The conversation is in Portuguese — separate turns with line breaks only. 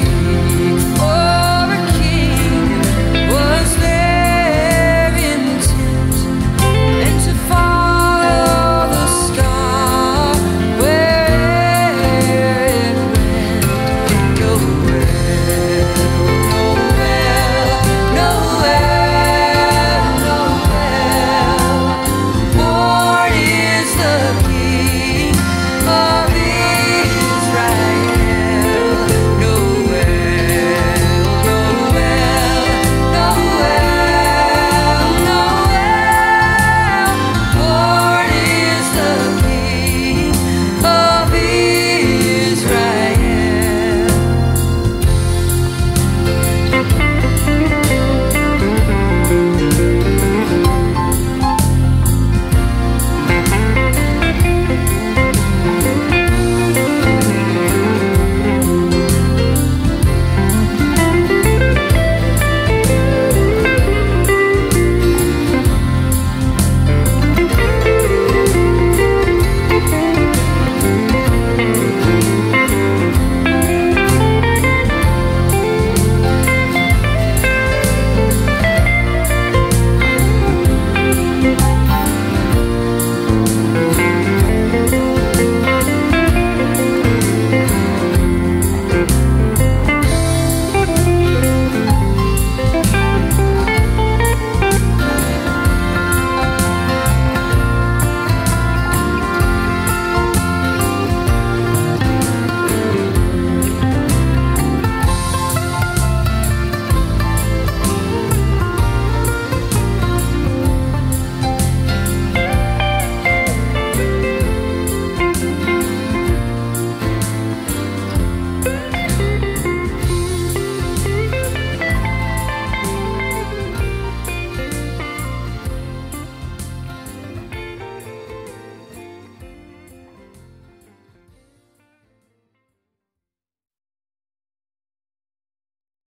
Música